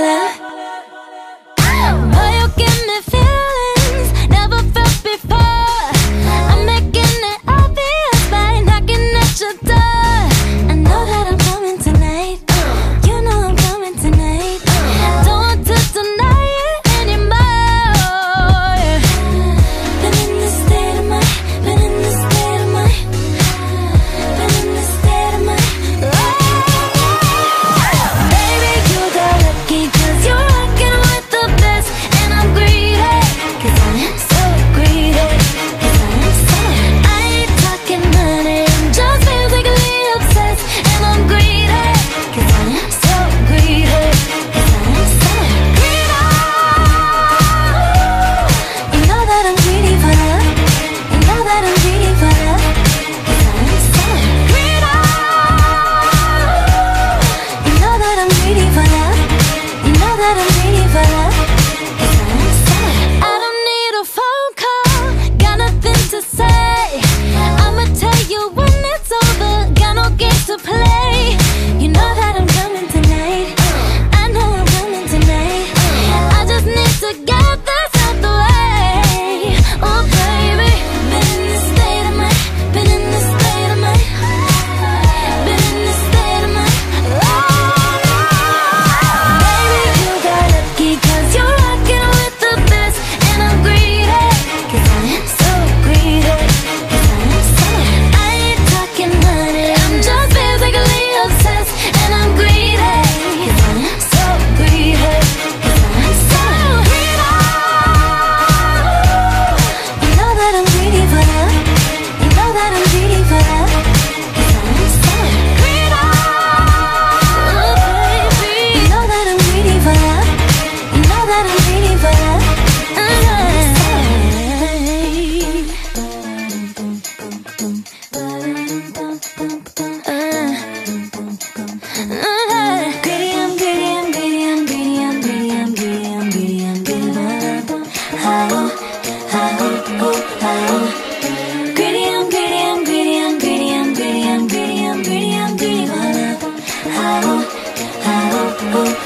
la la. oh, oh.